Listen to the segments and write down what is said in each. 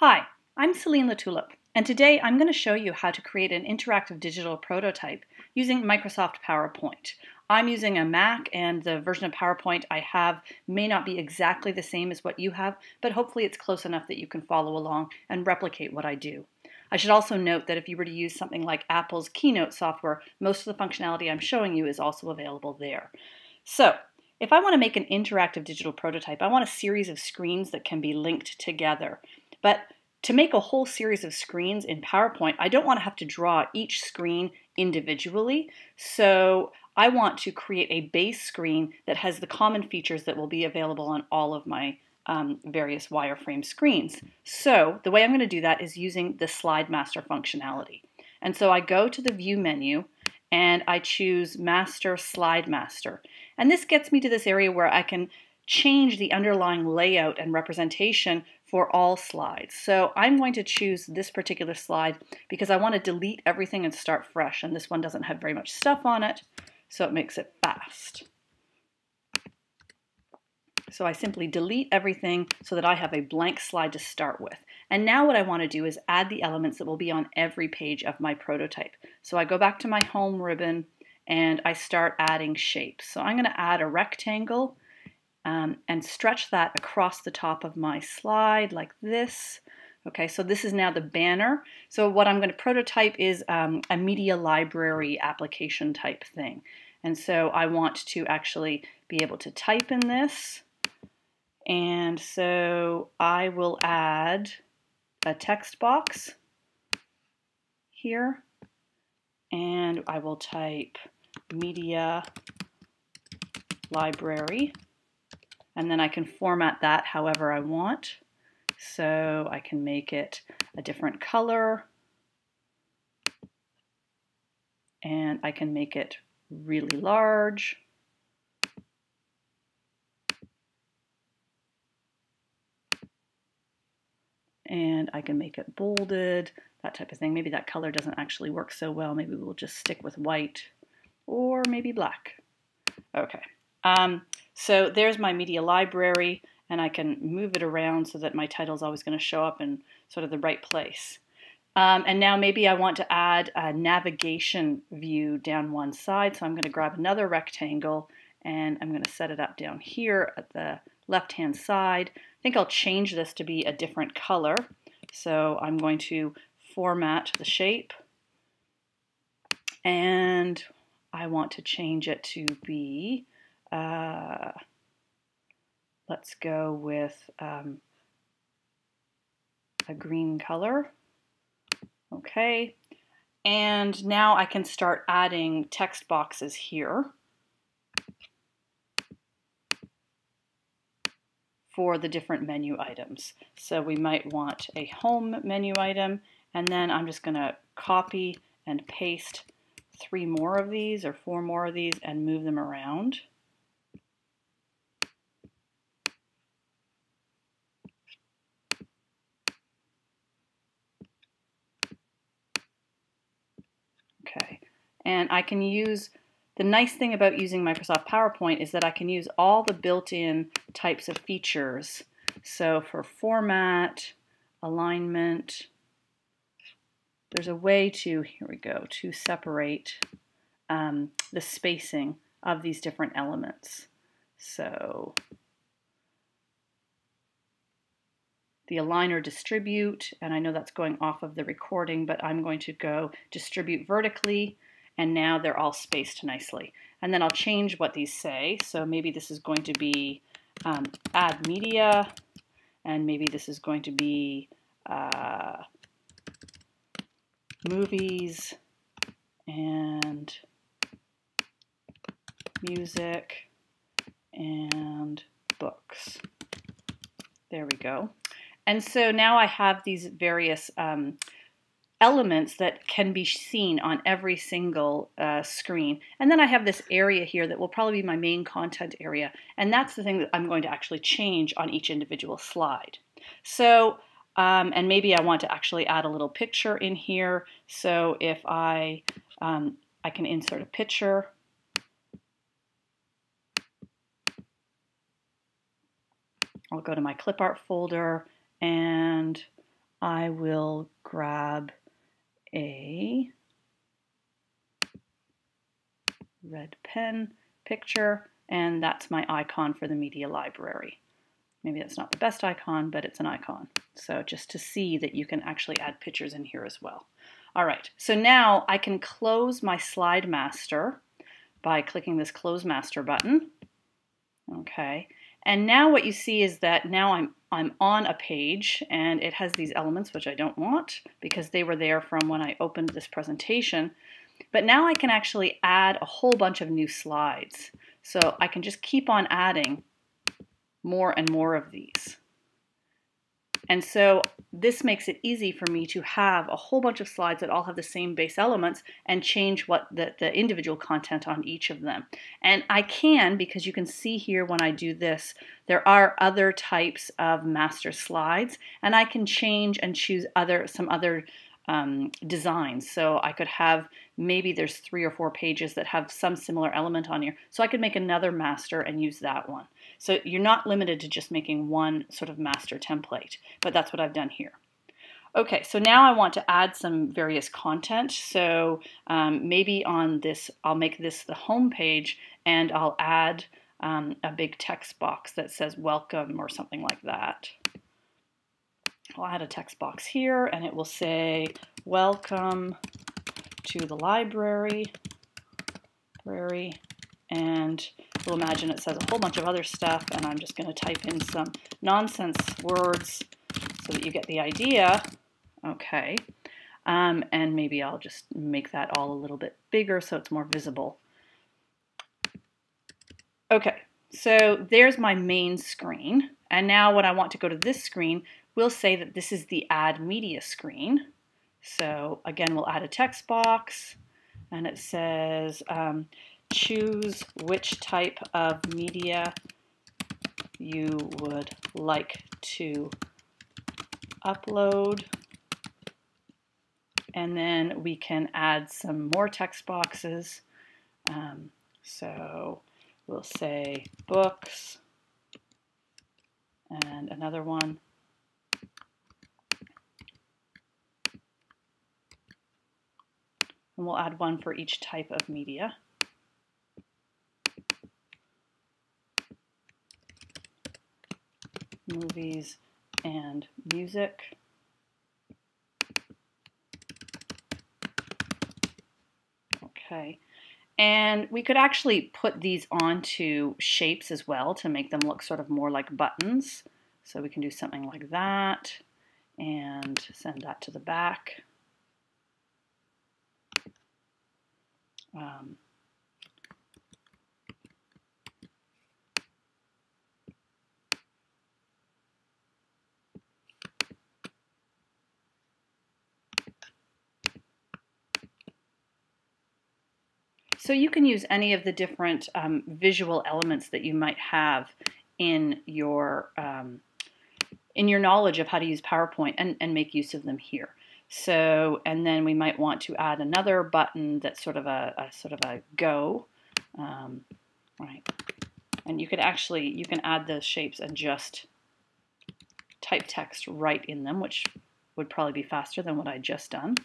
Hi, I'm Celine Latulipe, and today I'm going to show you how to create an interactive digital prototype using Microsoft PowerPoint. I'm using a Mac, and the version of PowerPoint I have may not be exactly the same as what you have, but hopefully it's close enough that you can follow along and replicate what I do. I should also note that if you were to use something like Apple's Keynote software, most of the functionality I'm showing you is also available there. So, if I want to make an interactive digital prototype, I want a series of screens that can be linked together. But to make a whole series of screens in PowerPoint, I don't want to have to draw each screen individually. So I want to create a base screen that has the common features that will be available on all of my um, various wireframe screens. So the way I'm going to do that is using the Slide Master functionality. And so I go to the View menu and I choose Master Slide Master. And this gets me to this area where I can change the underlying layout and representation for all slides. So I'm going to choose this particular slide because I want to delete everything and start fresh. And this one doesn't have very much stuff on it, so it makes it fast. So I simply delete everything so that I have a blank slide to start with. And now what I want to do is add the elements that will be on every page of my prototype. So I go back to my home ribbon and I start adding shapes. So I'm going to add a rectangle um, and stretch that across the top of my slide like this. Okay, so this is now the banner. So what I'm going to prototype is um, a media library application type thing. And so I want to actually be able to type in this. And so I will add a text box here. And I will type media library and then I can format that however I want. So I can make it a different color and I can make it really large. And I can make it bolded, that type of thing. Maybe that color doesn't actually work so well. Maybe we'll just stick with white or maybe black. Okay. Um, so there's my media library, and I can move it around so that my title is always going to show up in sort of the right place. Um, and now maybe I want to add a navigation view down one side, so I'm going to grab another rectangle and I'm going to set it up down here at the left-hand side. I think I'll change this to be a different color. So I'm going to format the shape and I want to change it to be uh, let's go with um, a green color. Okay, and now I can start adding text boxes here for the different menu items. So we might want a home menu item, and then I'm just going to copy and paste three more of these or four more of these and move them around. And I can use, the nice thing about using Microsoft PowerPoint is that I can use all the built-in types of features. So for format, alignment, there's a way to, here we go, to separate um, the spacing of these different elements. So the aligner distribute, and I know that's going off of the recording, but I'm going to go distribute vertically and now they're all spaced nicely. And then I'll change what these say. So maybe this is going to be um, add media, and maybe this is going to be uh, movies and music and books. There we go. And so now I have these various um, elements that can be seen on every single uh, screen. And then I have this area here that will probably be my main content area. And that's the thing that I'm going to actually change on each individual slide. So, um, and maybe I want to actually add a little picture in here. So if I, um, I can insert a picture. I'll go to my clip art folder and I will grab a red pen picture, and that's my icon for the media library. Maybe that's not the best icon, but it's an icon. So just to see that you can actually add pictures in here as well. All right, so now I can close my slide master by clicking this close master button. Okay, and now what you see is that now I'm, I'm on a page and it has these elements which I don't want because they were there from when I opened this presentation. But now I can actually add a whole bunch of new slides. So I can just keep on adding more and more of these. And so this makes it easy for me to have a whole bunch of slides that all have the same base elements and change what the, the individual content on each of them. And I can, because you can see here when I do this, there are other types of master slides, and I can change and choose other some other um, designs. So I could have maybe there's three or four pages that have some similar element on here. So I could make another master and use that one. So you're not limited to just making one sort of master template, but that's what I've done here. Okay, so now I want to add some various content. So um, maybe on this, I'll make this the home page and I'll add um, a big text box that says welcome or something like that. I'll add a text box here and it will say welcome to the library, library and we'll imagine it says a whole bunch of other stuff and I'm just going to type in some nonsense words so that you get the idea. Okay. Um, and maybe I'll just make that all a little bit bigger so it's more visible. Okay, so there's my main screen. And now when I want to go to this screen, we'll say that this is the add media screen. So again, we'll add a text box and it says um, choose which type of media you would like to upload. And then we can add some more text boxes. Um, so we'll say books and another one. And we'll add one for each type of media. Movies and music. Okay. And we could actually put these onto shapes as well to make them look sort of more like buttons. So we can do something like that and send that to the back. Um, So you can use any of the different um, visual elements that you might have in your um, in your knowledge of how to use PowerPoint and, and make use of them here. So, and then we might want to add another button that's sort of a, a sort of a go, um, right? And you could actually, you can add those shapes and just type text right in them, which would probably be faster than what I just done.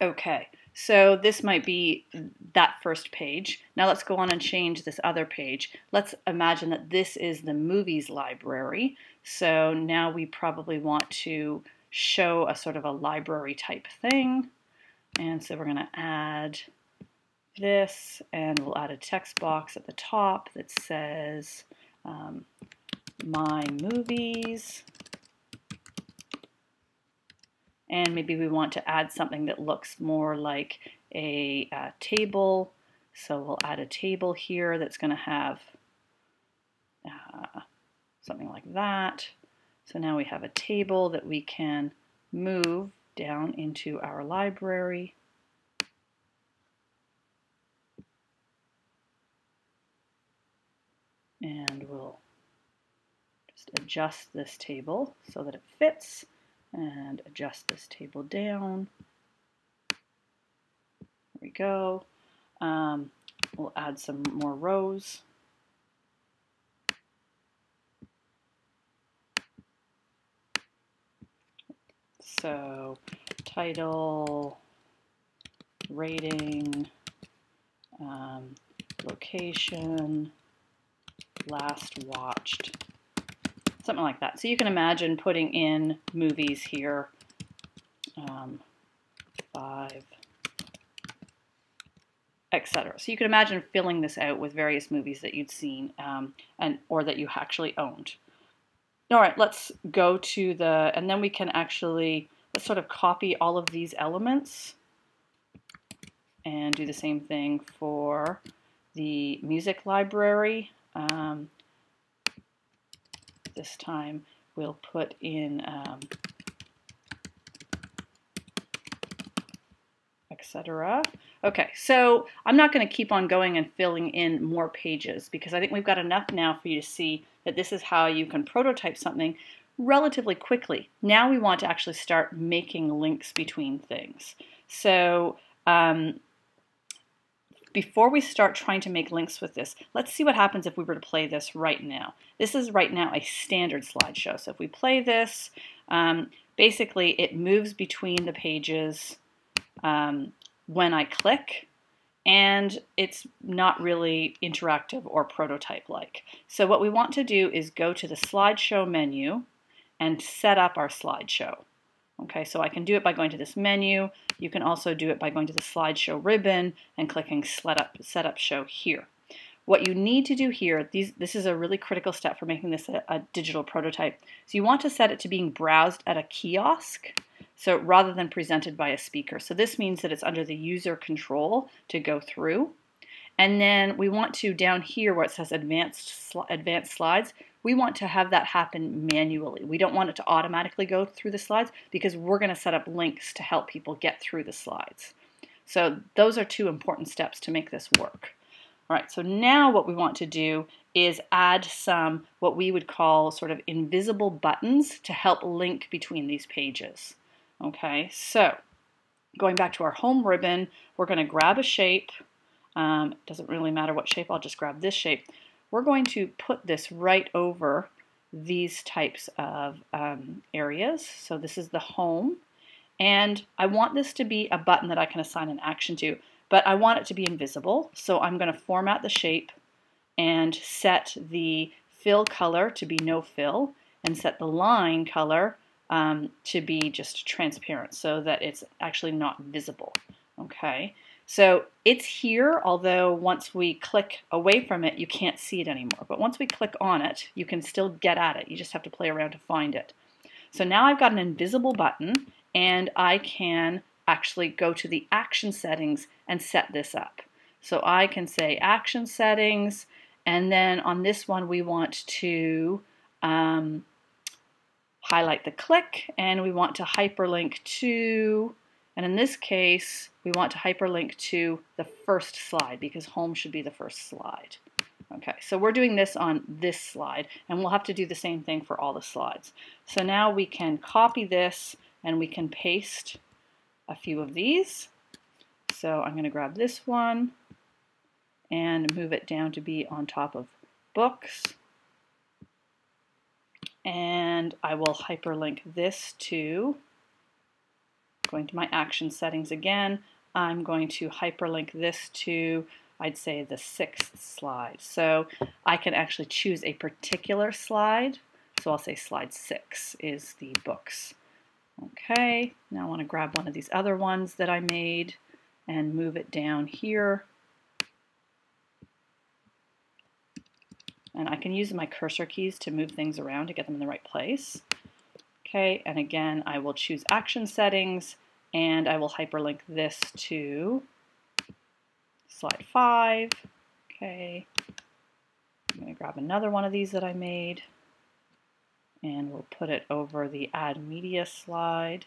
Okay, so this might be that first page. Now let's go on and change this other page. Let's imagine that this is the movies library. So now we probably want to show a sort of a library type thing. And so we're going to add this and we'll add a text box at the top that says um, my movies. And maybe we want to add something that looks more like a, a table. So we'll add a table here that's going to have uh, something like that. So now we have a table that we can move down into our library. And we'll just adjust this table so that it fits and adjust this table down. There we go. Um, we'll add some more rows. So title, rating, um, location, last watched, something like that. So you can imagine putting in movies here, um, five, etc. So you can imagine filling this out with various movies that you'd seen um, and or that you actually owned. All right, let's go to the, and then we can actually, let's sort of copy all of these elements and do the same thing for the music library. Um, this time we'll put in um, etc. Okay, so I'm not going to keep on going and filling in more pages because I think we've got enough now for you to see that this is how you can prototype something relatively quickly. Now we want to actually start making links between things. So um, before we start trying to make links with this, let's see what happens if we were to play this right now. This is right now a standard slideshow. So if we play this, um, basically it moves between the pages um, when I click, and it's not really interactive or prototype-like. So what we want to do is go to the slideshow menu and set up our slideshow. Okay, so I can do it by going to this menu. You can also do it by going to the slideshow ribbon and clicking set up, set up show here. What you need to do here, these, this is a really critical step for making this a, a digital prototype. So you want to set it to being browsed at a kiosk so rather than presented by a speaker. So this means that it's under the user control to go through. And then we want to, down here where it says advanced, advanced slides, we want to have that happen manually. We don't want it to automatically go through the slides because we're going to set up links to help people get through the slides. So those are two important steps to make this work. All right, so now what we want to do is add some what we would call sort of invisible buttons to help link between these pages. Okay, so going back to our home ribbon, we're going to grab a shape. Um, doesn't really matter what shape, I'll just grab this shape. We're going to put this right over these types of um, areas. So this is the home. And I want this to be a button that I can assign an action to, but I want it to be invisible. So I'm going to format the shape and set the fill color to be no fill and set the line color um, to be just transparent so that it's actually not visible. Okay, so it's here, although once we click away from it, you can't see it anymore. But once we click on it, you can still get at it. You just have to play around to find it. So now I've got an invisible button, and I can actually go to the action settings and set this up. So I can say action settings, and then on this one we want to um, highlight the click and we want to hyperlink to, and in this case, we want to hyperlink to the first slide because home should be the first slide. Okay, so we're doing this on this slide and we'll have to do the same thing for all the slides. So now we can copy this and we can paste a few of these. So I'm going to grab this one and move it down to be on top of books and I will hyperlink this to, going to my action settings again, I'm going to hyperlink this to, I'd say the sixth slide. So I can actually choose a particular slide. So I'll say slide six is the books. Okay, now I want to grab one of these other ones that I made and move it down here And I can use my cursor keys to move things around to get them in the right place. Okay, and again, I will choose action settings and I will hyperlink this to slide five. Okay, I'm going to grab another one of these that I made and we'll put it over the add media slide.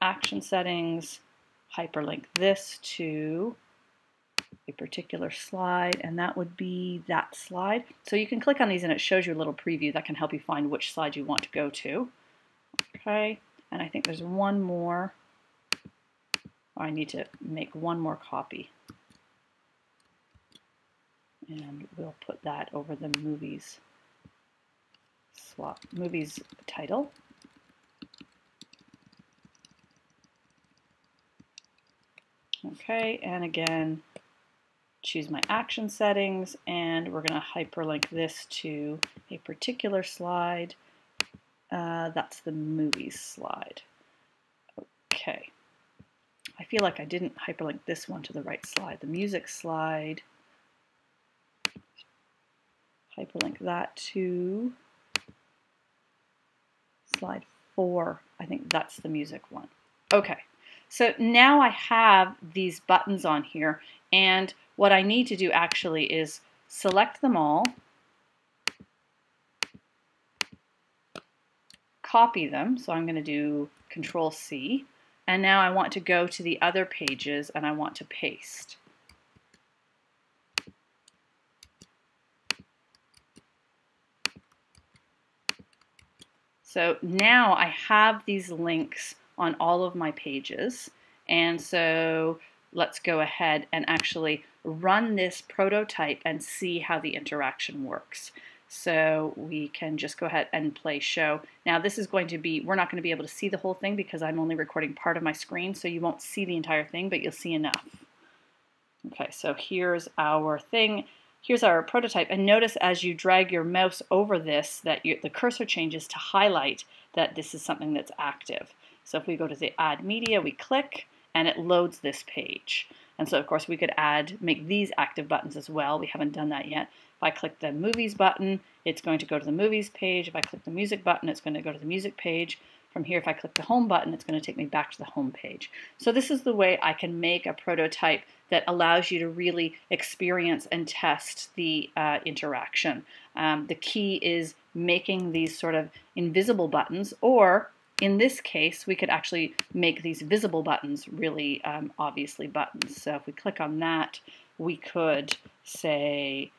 Action settings, hyperlink this to a particular slide, and that would be that slide. So you can click on these and it shows you a little preview that can help you find which slide you want to go to. Okay, and I think there's one more. I need to make one more copy. And we'll put that over the movies movies title. Okay, and again, choose my action settings, and we're going to hyperlink this to a particular slide. Uh, that's the movies slide. Okay. I feel like I didn't hyperlink this one to the right slide. The music slide, hyperlink that to slide four. I think that's the music one. Okay, so now I have these buttons on here and what I need to do actually is select them all, copy them, so I'm going to do Control C, and now I want to go to the other pages and I want to paste. So now I have these links on all of my pages. And so let's go ahead and actually run this prototype and see how the interaction works. So we can just go ahead and play show. Now this is going to be, we're not going to be able to see the whole thing because I'm only recording part of my screen, so you won't see the entire thing, but you'll see enough. Okay, so here's our thing. Here's our prototype, and notice as you drag your mouse over this that you, the cursor changes to highlight that this is something that's active. So if we go to the Add Media, we click, and it loads this page. And so of course we could add, make these active buttons as well. We haven't done that yet. If I click the movies button, it's going to go to the movies page. If I click the music button, it's going to go to the music page. From here, if I click the home button, it's going to take me back to the home page. So this is the way I can make a prototype that allows you to really experience and test the uh, interaction. Um, the key is making these sort of invisible buttons or in this case, we could actually make these visible buttons really um, obviously buttons. So if we click on that, we could say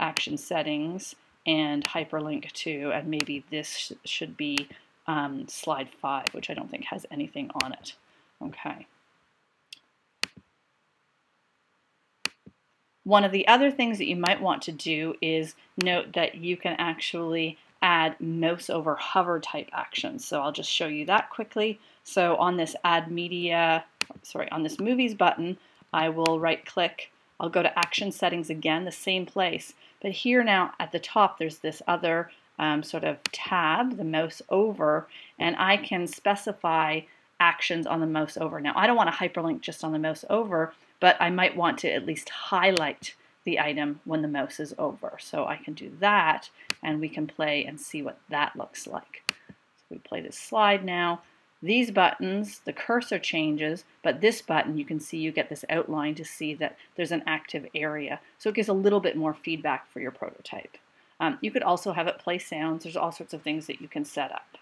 action settings and hyperlink to, and maybe this sh should be um, slide 5, which I don't think has anything on it. Okay. One of the other things that you might want to do is note that you can actually add mouse over hover type actions. So I'll just show you that quickly. So on this add media, sorry, on this movies button, I will right click, I'll go to action settings again, the same place. But here now at the top, there's this other um, sort of tab, the mouse over, and I can specify actions on the mouse over. Now, I don't want to hyperlink just on the mouse over, but I might want to at least highlight the item when the mouse is over. So I can do that and we can play and see what that looks like. So we play this slide now. These buttons, the cursor changes, but this button you can see you get this outline to see that there's an active area. So it gives a little bit more feedback for your prototype. Um, you could also have it play sounds. There's all sorts of things that you can set up.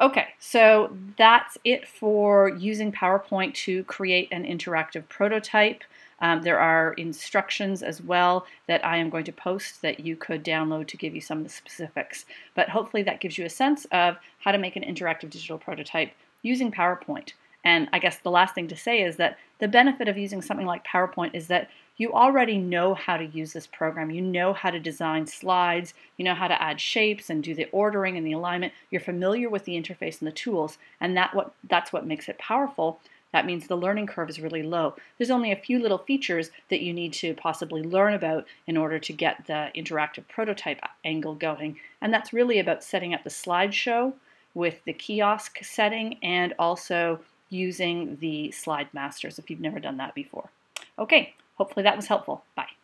Okay, so that's it for using PowerPoint to create an interactive prototype. Um, there are instructions as well that I am going to post that you could download to give you some of the specifics. But hopefully that gives you a sense of how to make an interactive digital prototype using PowerPoint. And I guess the last thing to say is that the benefit of using something like PowerPoint is that you already know how to use this program. You know how to design slides, you know how to add shapes and do the ordering and the alignment. You're familiar with the interface and the tools, and that what that's what makes it powerful. That means the learning curve is really low. There's only a few little features that you need to possibly learn about in order to get the interactive prototype angle going. And that's really about setting up the slideshow with the kiosk setting and also using the slide masters if you've never done that before. Okay, Hopefully that was helpful. Bye.